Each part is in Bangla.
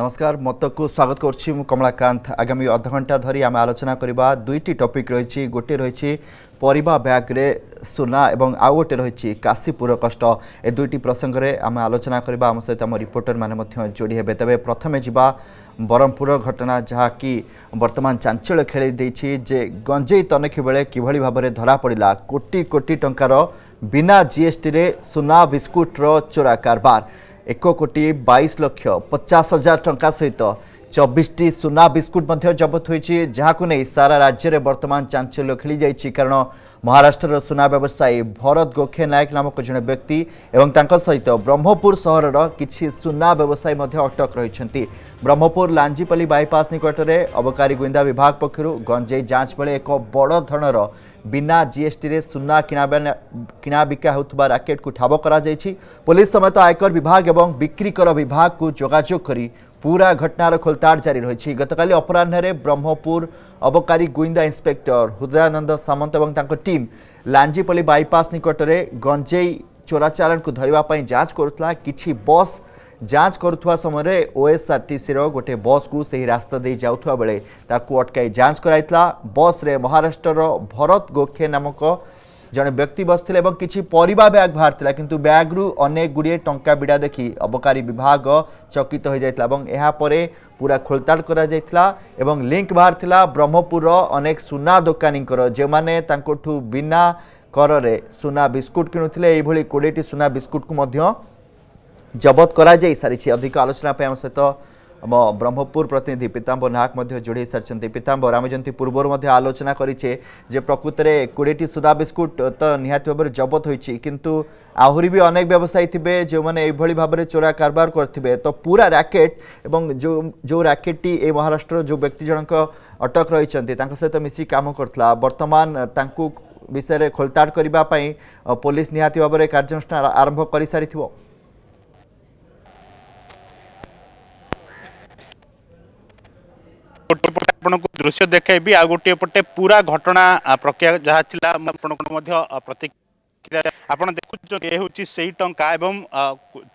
নমস্কার মতকু স্বাগত করছি মু কমলাকান্ত আগামী অধঘণ্টা ধরি আমি আলোচনা করা দুইটি টপিক রয়েছে গোটে রয়েছে পরিবা ব্যাগরে সোনা এবং আউ গোটে রয়েছে কাশীপুর কষ্ট এ দুইটি প্রসঙ্গে আমি আলোচনা করা আমার সহ আমার রিপোর্টর মানে যোড়ি হবে তবে প্রথমে যা ব্রহ্মপুর ঘটনা যা কি বর্তমান চাঞ্চল্য খেলে দিয়েছি যে গঞ্জেই তনখি বেড়ে কিভাবে ভাবে ধরা পড়া কোটি কোটি টঙ্কার বিনা জিএসটিরে সোনা বিস্কুটর চোরা কারবার ଏକ କୋଟି ବାଇଶ ଲକ୍ଷ ପଚାଶ ହଜାର ଟଙ୍କା ସହିତ ଚବିଶଟି ସୁନା ବିସ୍କୁଟ୍ ମଧ୍ୟ ଜବତ ହୋଇଛି ଯାହାକୁ ନେଇ ସାରା ରାଜ୍ୟରେ ବର୍ତ୍ତମାନ ଚାଞ୍ଚଲ୍ୟ ଖେଳିଯାଇଛି କାରଣ ମହାରାଷ୍ଟ୍ରର ସୁନା ବ୍ୟବସାୟୀ ଭରତ ଗୋଖେ ନାୟକ ନାମକ ଜଣେ ବ୍ୟକ୍ତି ଏବଂ ତାଙ୍କ ସହିତ ବ୍ରହ୍ମପୁର ସହରର କିଛି ସୁନା ବ୍ୟବସାୟୀ ମଧ୍ୟ ଅଟକ ରହିଛନ୍ତି ବ୍ରହ୍ମପୁର ଲାଞ୍ଜିପଲ୍ଲୀ ବାଇପାସ୍ ନିକଟରେ ଅବକାରୀ ଗୁଇନ୍ଦା ବିଭାଗ ପକ୍ଷରୁ ଗଞ୍ଜେଇ ଯାଞ୍ଚ ବେଳେ ଏକ ବଡ଼ ଧରଣର ବିନା ଜିଏସ୍ଟିରେ ସୁନା କିଣାବିକା ହେଉଥିବା ରାକେଟ୍କୁ ଠାବ କରାଯାଇଛି ପୋଲିସ ସମେତ ଆୟକର ବିଭାଗ ଏବଂ ବିକ୍ରିକର ବିଭାଗକୁ ଯୋଗାଯୋଗ କରି পুরা ঘটনার খোলতাড় জারি রয়েছে গতকাল অপরাহ্নে ব্রহ্মপুর অবকারী গোয়েন্দা ইন্সপেক্টর হুদ্রানন্দ সামন্ত এবং তাঁর টিম লাঞ্জিপল্লী বাইপাস নিকটরে গঞ্জেই চোরাচালাণকু ধরিবা পাই যাঞ্চ করুলা কিছু বস যাঞ্চ করুথা সময় ওএসআরটিসির গোটে বসকু সেই রাস্তা দিয়ে যাওয়া বেড়ে তাকে অটকাই যাঞ্চ করাইলা বস্রে মহারাষ্ট্রর ভরত গোখে নামক ଜଣେ ବ୍ୟକ୍ତି ବସିଥିଲେ ଏବଂ କିଛି ପରିବା ବ୍ୟାଗ୍ ବାହାରିଥିଲା କିନ୍ତୁ ବ୍ୟାଗ୍ରୁ ଅନେକ ଗୁଡ଼ିଏ ଟଙ୍କା ବିଡ଼ା ଦେଖି ଅବକାରୀ ବିଭାଗ ଚକିତ ହୋଇଯାଇଥିଲା ଏବଂ ଏହାପରେ ପୁରା ଖୋଳତାଡ଼ କରାଯାଇଥିଲା ଏବଂ ଲିଙ୍କ ବାହାରିଥିଲା ବ୍ରହ୍ମପୁରର ଅନେକ ସୁନା ଦୋକାନୀଙ୍କର ଯେଉଁମାନେ ତାଙ୍କଠୁ ବିନା କରରେ ସୁନା ବିସ୍କୁଟ୍ କିଣୁଥିଲେ ଏଇଭଳି କୋଡ଼ିଏଟି ସୁନା ବିସ୍କୁଟ୍କୁ ମଧ୍ୟ ଜବତ କରାଯାଇ ସାରିଛି ଅଧିକ ଆଲୋଚନା ପାଇଁ ଆମ ସହିତ ଆମ ବ୍ରହ୍ମପୁର ପ୍ରତିନିଧି ପୀତାମ୍ବର ନାୟକ ମଧ୍ୟ ଯୋଡ଼ି ସାରିଛନ୍ତି ପୀତାମ୍ବର ଆମେ ଯେମିତି ପୂର୍ବରୁ ମଧ୍ୟ ଆଲୋଚନା କରିଛେ ଯେ ପ୍ରକୃତରେ କୋଡ଼ିଏଟି ସୁଦା ବିସ୍କୁଟ୍ ତ ନିହାତି ଭାବରେ ଜବତ ହୋଇଛି କିନ୍ତୁ ଆହୁରି ବି ଅନେକ ବ୍ୟବସାୟୀ ଥିବେ ଯେଉଁମାନେ ଏଇଭଳି ଭାବରେ ଚୋରା କାରବାର କରିଥିବେ ତ ପୁରା ରାକେଟ୍ ଏବଂ ଯେଉଁ ଯେଉଁ ରାକେଟ୍ଟି ଏ ମହାରାଷ୍ଟ୍ରର ଯେଉଁ ବ୍ୟକ୍ତି ଜଣଙ୍କ ଅଟକ ରହିଛନ୍ତି ତାଙ୍କ ସହିତ ମିଶି କାମ କରୁଥିଲା ବର୍ତ୍ତମାନ ତାଙ୍କୁ ବିଷୟରେ ଖୋଳତାଡ଼ କରିବା ପାଇଁ ପୋଲିସ ନିହାତି ଭାବରେ କାର୍ଯ୍ୟାନୁଷ୍ଠାନ ଆରମ୍ଭ କରିସାରିଥିବ গোটে পটে আপনার দৃশ্য দেখাইবি আর গোটিয়ে পটে পুরা ঘটনা প্রক্রিয়া যা ছিল আপনার মধ্যে প্রতিক্রিয়া আপনার দেখুন এ হচ্ছে সেই টঙ্কা এবং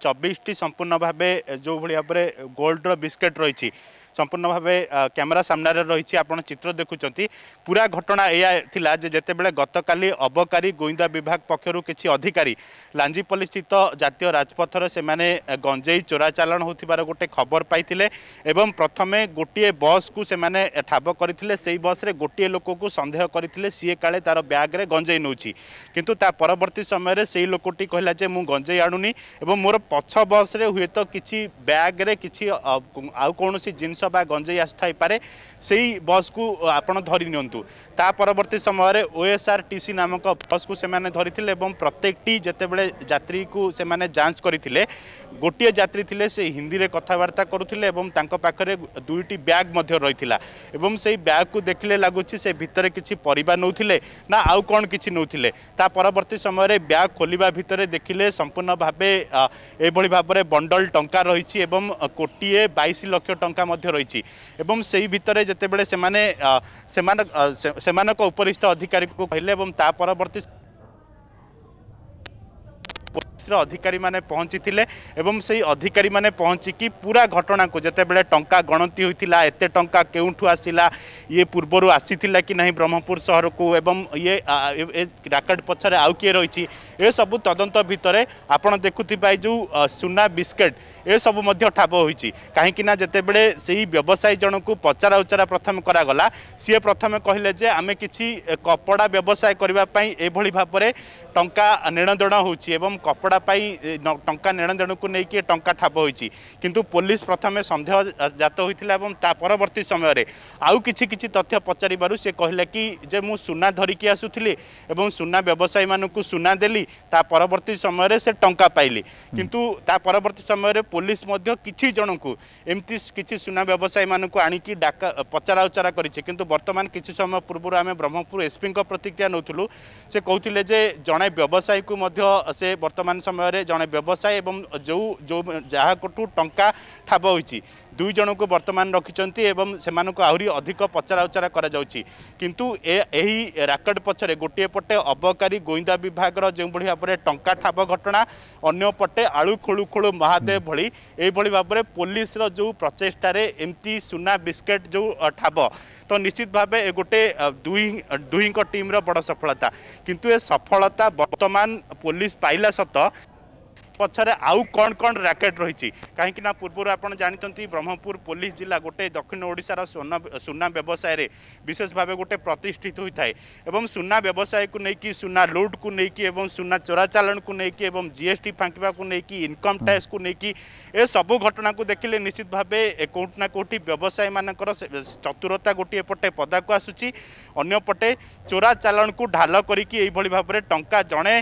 চব্বিশটি সম্পূর্ণ ভাবে যেভাবে ভাবে গোল্ডর বিস্কেট রয়েছে সম্পূর্ণ ভাবে ক্যামেরা সামনারে রয়েছে আপনার চিত্র দেখুম পুরা ঘটনা এয়া লা যে যেতবে গতকালি অবকারী গোয়েন্দা বিভাগ পক্ষর কিছু অধিকারী লাঞ্জিপল্লিস্থিত জাতীয় রাজপথর সে গঞ্জেই চোরাচালাণ হওয়ার গোটে খবর পাই এবং প্রথমে গোটিয়ে বসকু সে ঠাব করে সেই বসরে গোটিয়ে লোককে সন্দেহ করে সি কালে তার ব্যাগ্রে গঞ্জেই নেছি কিন্তু তা পরবর্তী সময়ের সেই লোকটি কহিলা যে মু গঞ্জেই আনুনি এবং মোর পছ বসরে হুয়েত কিছু ব্যাগ্রে কিছু আউ কৌশি জিনিস বা গঞ্জেই আসিথাইপরে সেই বস্কু আপনার ধরি নিউ তা পরবর্তী সময়ের ওএসআরটিসি নামক বস্কু সে ধরি এবং প্রত্যেকটি যেতবে যাত্রী কু সে যাঞ্চ করে গোটিয়ে যাত্রী লে সে হিন্দি কথাবার্তা করুলে এবং তাঁর পাখে দুইটি ব্যাগ মধ্যে রয়েছে এবং সেই ব্যাগকু দেখলে লাগুছি সে ভিতরে কিছু পরিবা নেউলে না আউ কোণ কিছু নেউলে তা পরবর্তী সময়ের ব্যাগ খোলা ভিতরে দেখলে সম্পূর্ণ ভাবে এভাবে ভাবে বন্ডল টঙ্কা রয়েছে এবং কোটিয়ে বাইশ লক্ষ টঙ্কা মধ্যে হৈছি এবম সেই ভিতরে জেতে বলে সে মানে সে মানে সে মানে কো উপরিষ্ঠ অধিকারী কো पहिले এবম তা পরবর্তিত ଅଫିସର ଅଧିକାରୀମାନେ ପହଞ୍ଚିଥିଲେ ଏବଂ ସେହି ଅଧିକାରୀମାନେ ପହଞ୍ଚିକି ପୁରା ଘଟଣାକୁ ଯେତେବେଳେ ଟଙ୍କା ଗଣତି ହୋଇଥିଲା ଏତେ ଟଙ୍କା କେଉଁଠୁ ଆସିଲା ଇଏ ପୂର୍ବରୁ ଆସିଥିଲା କି ନାହିଁ ବ୍ରହ୍ମପୁର ସହରକୁ ଏବଂ ଇଏ ଏ ରାକେଟ୍ ପଛରେ ଆଉ କିଏ ରହିଛି ଏସବୁ ତଦନ୍ତ ଭିତରେ ଆପଣ ଦେଖୁଥିବା ଏଇ ଯେଉଁ ସୁନା ବିସ୍କେଟ୍ ଏସବୁ ମଧ୍ୟ ଠାବ ହୋଇଛି କାହିଁକିନା ଯେତେବେଳେ ସେହି ବ୍ୟବସାୟୀ ଜଣକୁ ପଚରା ଉଚରା ପ୍ରଥମେ କରାଗଲା ସିଏ ପ୍ରଥମେ କହିଲେ ଯେ ଆମେ କିଛି କପଡ଼ା ବ୍ୟବସାୟ କରିବା ପାଇଁ ଏଭଳି ଭାବରେ ଟଙ୍କା ନେଣଦେଣ ହେଉଛି ଏବଂ କପଡ଼ା কপড়া পাই টঙ্কা নেণদেণুকু নেই টঙ্কা ঠাপ হয়েছি কিন্তু পুলিশ প্রথমে সন্দেহ জাত হয়েছিল এবং তা পরবর্তী সময়ের আউ কিছু কিছু তথ্য পচারিবার সে কহিলা কি যে মু সুনা ধরিকি আসুলি এবং সুনা ব্যবসায়ী মানুষ সুনা দেলি তা পরবর্তী সময়ের সে টঙ্কা পাইলি কিন্তু তা পরবর্তী সময়ের পুলিশ মধ্য কিছু জনকু এমতি কিছু সুনা ব্যবসায়ী মানুষ আনিকি ডাকা পচারা উচারা করেছে কিন্তু বর্তমান কিছু সময় পূর্বর আমি ব্রহ্মপুর এসপিঙ্ প্রতিক্রিয়া নেউলু সে কৌলে যে জনে ব্যবসায়ী মধ্য সে বর্তমান ବର୍ତ୍ତମାନ ସମୟରେ ଜଣେ ବ୍ୟବସାୟୀ ଏବଂ ଯେଉଁ ଯେଉଁ ଯାହାଙ୍କଠୁ ଟଙ୍କା ଠାବ ହୋଇଛି ଦୁଇ ଜଣଙ୍କୁ ବର୍ତ୍ତମାନ ରଖିଛନ୍ତି ଏବଂ ସେମାନଙ୍କୁ ଆହୁରି ଅଧିକ ପଚରାଉଚରା କରାଯାଉଛି କିନ୍ତୁ ଏହି ରାକେଟ୍ ପଛରେ ଗୋଟିଏ ପଟେ ଅବକାରୀ ଗୋଇନ୍ଦା ବିଭାଗର ଯେଉଁଭଳି ଭାବରେ ଟଙ୍କା ଠାବ ଘଟଣା ଅନ୍ୟ ପଟେ ଆଳୁ ଖୋଳୁ ଖୋଳୁ ମହାଦେବ ଭଳି ଏଇଭଳି ଭାବରେ ପୋଲିସର ଯେଉଁ ପ୍ରଚେଷ୍ଟାରେ ଏମିତି ସୁନା ବିସ୍କେଟ୍ ଯେଉଁ ଠାବ ତ ନିଶ୍ଚିତ ଭାବେ ଏ ଗୋଟେ ଦୁଇ ଦୁଇଙ୍କ ଟିମ୍ର ବଡ଼ ସଫଳତା କିନ୍ତୁ ଏ ସଫଳତା ବର୍ତ୍ତମାନ ପୋଲିସ ପାଇଲା ସତ ପଛରେ ଆଉ କ'ଣ କ'ଣ ରାକେଟ୍ ରହିଛି କାହିଁକିନା ପୂର୍ବରୁ ଆପଣ ଜାଣିଛନ୍ତି ବ୍ରହ୍ମପୁର ପୋଲିସ ଜିଲ୍ଲା ଗୋଟେ ଦକ୍ଷିଣ ଓଡ଼ିଶାର ସୁନା ସୁନା ବ୍ୟବସାୟରେ ବିଶେଷ ଭାବେ ଗୋଟେ ପ୍ରତିଷ୍ଠିତ ହୋଇଥାଏ ଏବଂ ସୁନା ବ୍ୟବସାୟକୁ ନେଇକି ସୁନା ଲୁଟ୍କୁ ନେଇକି ଏବଂ ସୁନା ଚୋରାଚାଲାଣକୁ ନେଇକି ଏବଂ ଜିଏସ୍ଟି ଫାଙ୍କିବାକୁ ନେଇକି ଇନକମ୍ ଟ୍ୟାକ୍ସକୁ ନେଇକି ଏସବୁ ଘଟଣାକୁ ଦେଖିଲେ ନିଶ୍ଚିତ ଭାବେ କେଉଁଠି ନା କେଉଁଠି ବ୍ୟବସାୟୀମାନଙ୍କର ଚତୁରତା ଗୋଟିଏ ପଟେ ପଦାକୁ ଆସୁଛି ଅନ୍ୟପଟେ ଚୋରା ଚାଲାଣକୁ ଢାଲ କରିକି ଏଇଭଳି ଭାବରେ ଟଙ୍କା ଜଣେ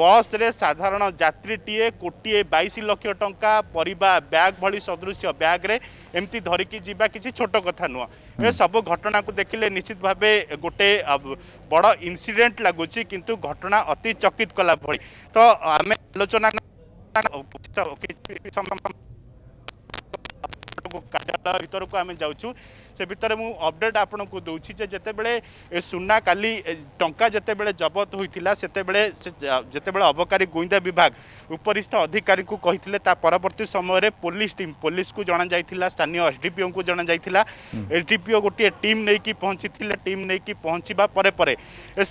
ବସ୍ରେ ସାଧାରଣ ଯାତ୍ରୀଟିଏ କୋଟିଏ ବାଇଶ ଲକ୍ଷ ଟଙ୍କା ପରିବା ବ୍ୟାଗ୍ ଭଳି ସଦୃଶ୍ୟ ବ୍ୟାଗ୍ରେ ଏମିତି ଧରିକି ଯିବା କିଛି ଛୋଟ କଥା ନୁହଁ ଏସବୁ ଘଟଣାକୁ ଦେଖିଲେ ନିଶ୍ଚିତ ଭାବେ ଗୋଟେ ବଡ଼ ଇନ୍ସିଡେଣ୍ଟ ଲାଗୁଛି କିନ୍ତୁ ଘଟଣା ଅତି ଚକିତ କଲା ଭଳି ତ ଆମେ ଆଲୋଚନା କାର୍ଯ୍ୟାଳୟ ଭିତରକୁ ଆମେ ଯାଉଛୁ ସେ ଭିତରେ ମୁଁ ଅପଡେଟ୍ ଆପଣଙ୍କୁ ଦେଉଛି ଯେ ଯେତେବେଳେ ଏ ସୁନା କାଲି ଟଙ୍କା ଯେତେବେଳେ ଜବତ ହୋଇଥିଲା ସେତେବେଳେ ଯେତେବେଳେ ଅବକାରୀ ଗୁଇନ୍ଦା ବିଭାଗ ଉପରିସ୍ଥ ଅଧିକାରୀଙ୍କୁ କହିଥିଲେ ତା ପରବର୍ତ୍ତୀ ସମୟରେ ପୋଲିସ ଟିମ୍ ପୋଲିସକୁ ଜଣାଯାଇଥିଲା ସ୍ଥାନୀୟ ଏସ୍ଡିପିଓଙ୍କୁ ଜଣାଯାଇଥିଲା ଏସ୍ଡିପିଓ ଗୋଟିଏ ଟିମ୍ ନେଇକି ପହଞ୍ଚିଥିଲେ ଟିମ୍ ନେଇକି ପହଞ୍ଚିବା ପରେ ପରେ ଏ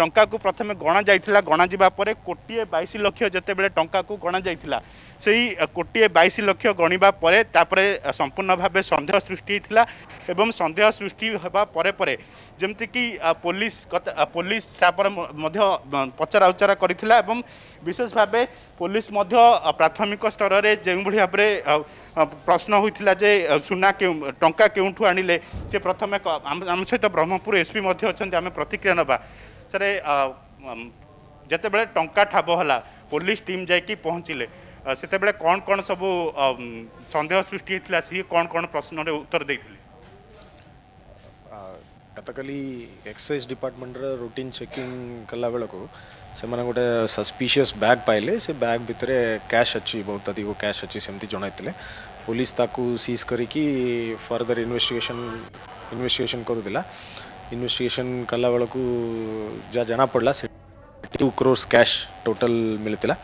ଟଙ୍କାକୁ ପ୍ରଥମେ ଗଣାଯାଇଥିଲା ଗଣାଯିବା ପରେ କୋଟିଏ ବାଇଶ ଲକ୍ଷ ଯେତେବେଳେ ଟଙ୍କାକୁ ଗଣାଯାଇଥିଲା ସେଇ କୋଟିଏ ବାଇଶ ଲକ୍ଷ ଗଣିବା ପରେ ତାପରେ সম্পূর্ণ ভাবে সন্দেহ সৃষ্টি হয়েছিল এবং সন্দেহ সৃষ্টি হওয়া পরে পরে যেমিকি পুলিশ পুলিশ তাপরে পচরা উচরা করেছিল এবং বিশেষ ভাবে পুলিশ প্রাথমিক স্তরের যেভাবে ভাবে প্রশ্ন হয়েছিল যে সুনা টঙ্কা কেউঠু আনিলে সে প্রথমে আম সহ ব্রহ্মপুর এসপি অনেক আমি প্রতিক্রিয়া নেবা স্যার যেতবে টঙ্কা ঠাব হলা পুলিশ টিম যাই পৌঁছিলে ᱥᱮᱛᱮbele કોણ કોણ સબ સંધેવ સૃષ્ટિ થલાસી કોણ કોણ પ્રશ્નનો ઉત્તર દેતલી કતકલી એક્સાઈઝ ડિપાર્ટમેન્ટર રોટિન ચેકિંગ કલાબળકો સેમન ગોટે સસ્પીશિયસ બેગ પાયલે સે બેગ ભિતરે કેશ اچી બોત અદીગો કેશ اچી સેમતી જોણૈતલે પોલીસ તાકુ સીઝ કરી કી ફર્ધર ઇન્વેસ્ટિગેશન ઇન્વેસ્ટિગેશન કરદિલા ઇન્વેસ્ટિગેશન કલાબળકો જા જના પડલા 32 કરોડ કેશ ટોટલ મિલતલા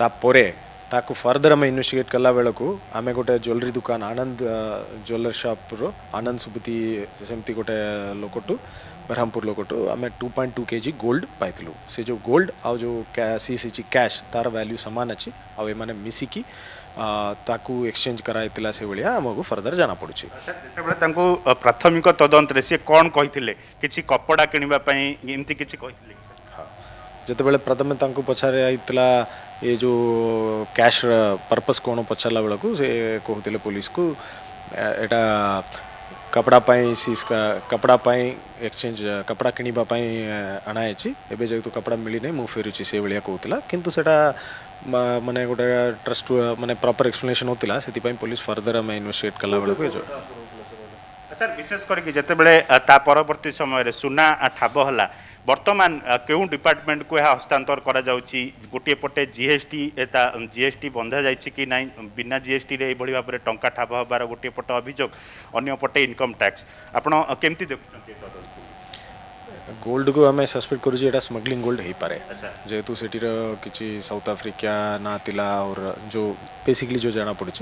તાપરે ताकू फर्दर आम इन्वेस्टिगेट कला बेलू आम गोटे ज्वेलरी दुकान आनंद ज्वेलर शॉप आनंद सुबुति सेमती गोटे लोकटू ब्रह्मपुर लोकटू आम टू पॉइंट टू के जी गोल्ड पाइलु से जो गोल्ड आउ जो सीसी कैश तार वैल्यू सामान अच्छी आने मिसिकी ତାକୁ ଏକ୍ସଚେଞ୍ଜ କରାଯାଇଥିଲା ସେଭଳିଆ ଆମକୁ ଫର୍ଦର ଜଣାପଡ଼ୁଛି ଯେତେବେଳେ ତାଙ୍କୁ ପ୍ରାଥମିକ ତଦନ୍ତରେ ସିଏ कौन କହିଥିଲେ କିଛି କପଡ଼ା କିଣିବା ପାଇଁ ଏମିତି କିଛି କହିଥିଲେ ହଁ ଯେତେବେଳେ ये जो कैश पर्पस कौन पचारा बेलू से कहते पुलिस को यहाँ कपड़ा पाई सीज कपड़ा पाई एक्सचेंज कपड़ा किणवा अणाई एवं जेहेतु कपड़ा मिलना मुझे फेरुची से भाया कहला कितु से मानने गोटे ट्रस्ट मानने प्रपर एक्सप्लेनेसन होता से पुलिस फर्दर आम इनभेटिगेट कला बेलू ସାର୍ ବିଶେଷ କରିକି ଯେତେବେଳେ ତା ପରବର୍ତ୍ତୀ ସମୟରେ ସୁନା ଠାବ ହେଲା ବର୍ତ୍ତମାନ କେଉଁ ଡିପାର୍ଟମେଣ୍ଟକୁ ଏହା ହସ୍ତାନ୍ତର କରାଯାଉଛି ଗୋଟିଏ ପଟେ ଜିଏସ୍ଟି ତା ଜିଏସ୍ଟି ବନ୍ଧାଯାଇଛି କି ନାହିଁ ବିନା ଜିଏସ୍ଟିରେ ଏଇଭଳି ଭାବରେ ଟଙ୍କା ଠାବ ହେବାର ଗୋଟିଏ ପଟ ଅଭିଯୋଗ ଅନ୍ୟ ପଟେ ଇନକମ୍ ଟ୍ୟାକ୍ସ ଆପଣ କେମିତି ଦେଖୁଛନ୍ତି गोल्ड को हमें सस्पेक्ट करू जे गोल्ड हो पाए जेहेतु से किसी साउथ आफ्रिका ना ताला और जो बेसिकली जो जाना पड़ी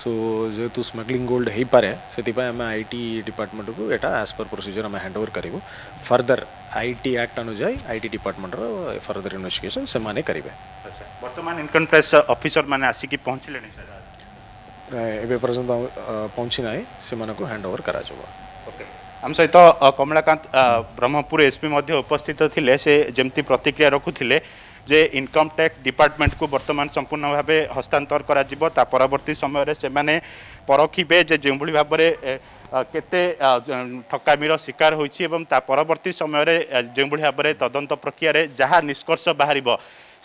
सो जेहेतु स्मगलिंग गोल्ड हो पाए से हमें आई टी डिपार्टमेंट को यहाँ एज पर प्रोसीजर आम हैंड ओवर करूँ further I T act Anu I T department further investigation से करेंगे बर्तमान इनकम टैक्स अफिसर मैंने आसिक पहुँचिले एवं पर्यटन पहुँची ना से हैंड ओवर कर आम सहित कमलाकांत ब्रह्मपुर एसपी उपस्थित थे से जमी प्रतिक्रिया रखुले जे इनकम टैक्स डिपार्टमेंट को बर्तमान संपूर्ण भाव हस्तांतर करवर्त समय से परखिबे जे जो भाव में କେତେ ଠକାମିର ଶିକାର ହୋଇଛି ଏବଂ ତା ପରବର୍ତ୍ତୀ ସମୟରେ ଯେଉଁଭଳି ଭାବରେ ତଦନ୍ତ ପ୍ରକ୍ରିୟାରେ ଯାହା ନିଷ୍କର୍ଷ ବାହାରିବ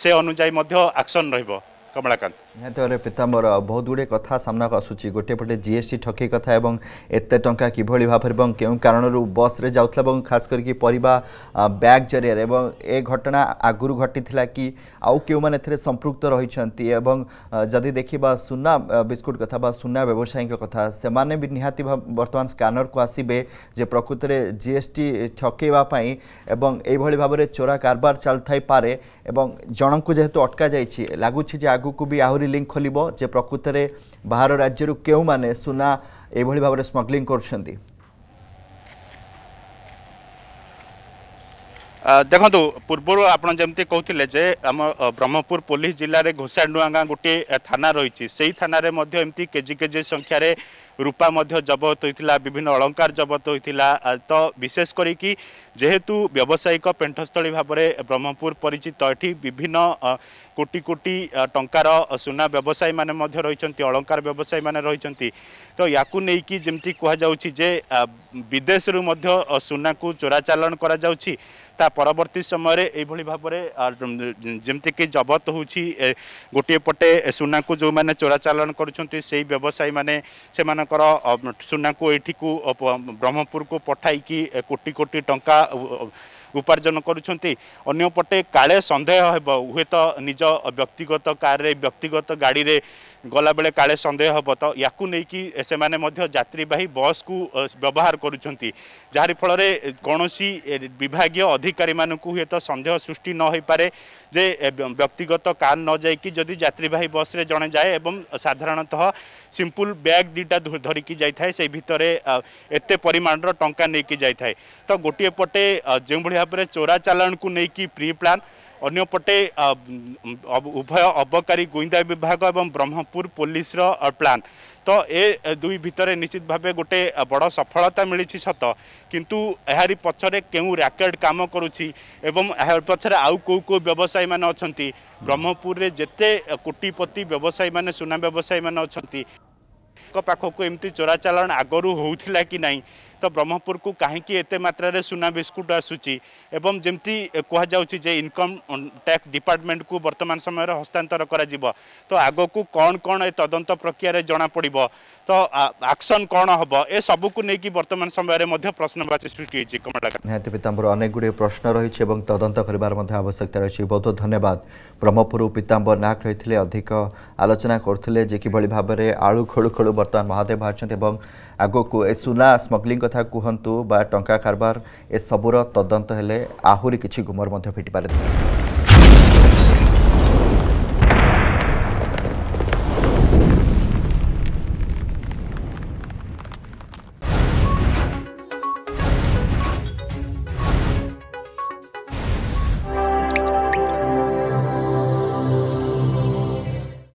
ସେ ଅନୁଯାୟୀ ମଧ୍ୟ ଆକ୍ସନ୍ ରହିବ କମଳାକାନ୍ତ ନିହାତି ଭାବରେ ପୀତାମ୍ବର ବହୁତ ଗୁଡ଼ିଏ କଥା ସାମ୍ନାକୁ ଆସୁଛି ଗୋଟିଏ ପଟେ ଜି ଏସ୍ ଟି ଠକେଇ କଥା ଏବଂ ଏତେ ଟଙ୍କା କିଭଳି ଭାବରେ ଏବଂ କେଉଁ କାରଣରୁ ବସ୍ରେ ଯାଉଥିଲା ଏବଂ ଖାସ୍ କରିକି ପରିବା ବ୍ୟାଗ୍ ଜରିଆରେ ଏବଂ ଏ ଘଟଣା ଆଗରୁ ଘଟିଥିଲା କି ଆଉ କେଉଁମାନେ ଏଥିରେ ସମ୍ପୃକ୍ତ ରହିଛନ୍ତି ଏବଂ ଯଦି ଦେଖିବା ସୁନା ବିସ୍କୁଟ୍ କଥା ବା ସୁନା ବ୍ୟବସାୟୀଙ୍କ କଥା ସେମାନେ ବି ନିହାତି ବର୍ତ୍ତମାନ ସ୍କାନରକୁ ଆସିବେ ଯେ ପ୍ରକୃତରେ ଜି ଏସ୍ ଟି ଠକେଇବା ପାଇଁ ଏବଂ ଏଇଭଳି ଭାବରେ ଚୋରା କାରବାର ଚାଲିଥାଇପାରେ ଏବଂ ଜଣଙ୍କୁ ଯେହେତୁ ଅଟକାଯାଇଛି ଲାଗୁଛି ଯେ ଆଗକୁ ବି ଆହୁରି ଡିସ୍କୋଭରି ଲିଙ୍କ୍ ଖୋଲିବ ଯେ ପ୍ରକୃତରେ ବାହାର ରାଜ୍ୟରୁ କେଉଁମାନେ ସୁନା ଏଭଳି ଭାବରେ ସ୍ମଗ୍ଲିଂ କରୁଛନ୍ତି ଦେଖନ୍ତୁ ପୂର୍ବରୁ ଆପଣ ଯେମିତି କହୁଥିଲେ ଯେ ଆମ ବ୍ରହ୍ମପୁର ପୋଲିସ ଜିଲ୍ଲାରେ ଘୋଷାଣ୍ଡୁଆଙ୍ଗା ଗୋଟିଏ ଥାନା ରହିଛି ସେହି ଥାନାରେ ମଧ୍ୟ ଏମିତି କେଜି କେଜି ସଂଖ୍ୟାରେ রূপা মধ্য জবত হয়েছিল বিভিন্ন অলঙ্কার জবত হয়েছিল তো বিশেষ করি যেহেতু ব্যবসায়িক পেণ্ঠস্থলী ভাবে ব্রহ্মপুর পরিচিত এটি বিভিন্ন কোটি কোটি টঙ্কার সুনা ব্যবসায়ী মানে রয়েছেন অলঙ্কার ব্যবসায়ী মানে রয়েছেন তো ইয়াকু নেইকি যেমতি কুহযাচ্ছে যে বিদেশরু মধ্য সুনাকু চোরাচালাণ করা যাচ্ছি তা পরবর্তী সময় এইভাবে ভাবে যেমি কি জবত হচ্ছে গোটিপটে সুনা সুনাকু যে চোরাচালাণ করছেন সেই ব্যবসায়ী মানে সে ମାନଙ୍କର ସୁନାକୁ ଏଠିକୁ ବ୍ରହ୍ମପୁରକୁ ପଠାଇକି କୋଟି କୋଟି ଟଙ୍କା ଉପାର୍ଜନ କରୁଛନ୍ତି ଅନ୍ୟପଟେ କାଳେ ସନ୍ଦେହ ହେବ ହୁଏତ ନିଜ ବ୍ୟକ୍ତିଗତ କାର୍ରେ ବ୍ୟକ୍ତିଗତ ଗାଡ଼ିରେ ଗଲାବେଳେ କାଳେ ସନ୍ଦେହ ହେବ ତ ୟାକୁ ନେଇକି ସେମାନେ ମଧ୍ୟ ଯାତ୍ରୀବାହୀ ବସ୍କୁ ବ୍ୟବହାର କରୁଛନ୍ତି ଯାହାରି ଫଳରେ କୌଣସି ବିଭାଗୀୟ ଅଧିକାରୀମାନଙ୍କୁ ହୁଏତ ସନ୍ଦେହ ସୃଷ୍ଟି ନ ହୋଇପାରେ ଯେ ବ୍ୟକ୍ତିଗତ କାର୍ ନ ଯାଇକି ଯଦି ଯାତ୍ରୀବାହୀ ବସ୍ରେ ଜଣେ ଯାଏ ଏବଂ ସାଧାରଣତଃ ସିମ୍ପୁଲ ବ୍ୟାଗ୍ ଦୁଇଟା ଧରିକି ଯାଇଥାଏ ସେଇ ଭିତରେ ଏତେ ପରିମାଣର ଟଙ୍କା ନେଇକି ଯାଇଥାଏ ତ ଗୋଟିଏ ପଟେ ଯେଉଁଭଳି ଭାବରେ ଚୋରା ଚାଲାଣକୁ ନେଇକି ପ୍ରି ପ୍ଲାନ୍ অন্যপটে উভয় অবকারী গোয়েন্দা বিভাগ এবং ব্রহ্মপুর পুলিশর প্ল্যান তো এ দুই ভিতরে নিশ্চিত ভাবে গোটে বড় সফলতা মিলিছি সত কিন্তু এহারি পছরে কেউ র্যাকেট কাম করুছি এবং এর পছরে আউ কেউ কেউ ব্যবসায়ী মানে অনেক ব্রহ্মপুরের যেতে কোটিপতি ব্যবসায়ী মানে সুনা ব্যবসায়ী মানে অনেক পাখক এমতি চোরাচালাণ আগর হোলা কি নাই ତ ବ୍ରହ୍ମପୁରକୁ କାହିଁକି ଏତେ ମାତ୍ରାରେ ସୁନା ବିସ୍କୁଟ୍ ଆସୁଛି ଏବଂ ଯେମିତି କୁହାଯାଉଛି ଯେ ଇନକମ୍ ଟ୍ୟାକ୍ସ ଡିପାର୍ଟମେଣ୍ଟକୁ ବର୍ତ୍ତମାନ ସମୟରେ ହସ୍ତାନ୍ତର କରାଯିବ ତ ଆଗକୁ କ'ଣ କ'ଣ ଏ ତଦନ୍ତ ପ୍ରକ୍ରିୟାରେ ଜଣାପଡ଼ିବ ତ ଆକ୍ସନ୍ କ'ଣ ହେବ ଏସବୁକୁ ନେଇକି ବର୍ତ୍ତମାନ ସମୟରେ ମଧ୍ୟ ପ୍ରଶ୍ନବାଚୀ ସୃଷ୍ଟି ହୋଇଛି କମଳାକାନ୍ତ ନିହାତି ପିତାମ୍ବର ଅନେକ ଗୁଡ଼ିଏ ପ୍ରଶ୍ନ ରହିଛି ଏବଂ ତଦନ୍ତ କରିବାର ମଧ୍ୟ ଆବଶ୍ୟକତା ରହିଛି ବହୁତ ଧନ୍ୟବାଦ ବ୍ରହ୍ମପୁର ପିତାମ୍ବର ନାୟକ ରହିଥିଲେ ଅଧିକ ଆଲୋଚନା କରୁଥିଲେ ଯେ କିଭଳି ଭାବରେ ଆଳୁ ଖୋଳୁ ଖୋଳୁ ବର୍ତ୍ତମାନ ମହାଦେବ ବାହାରିଛନ୍ତି ଏବଂ ଆଗକୁ ଏ ସୁନା ସ୍ମଗ୍ଲିଂ କଥା କଥା କୁହନ୍ତୁ ବା ଟଙ୍କା କାରବାର ଏସବୁର ତଦନ୍ତ ହେଲେ ଆହୁରି କିଛି ଗୁମର ମଧ୍ୟ ଫିଟିପାରେ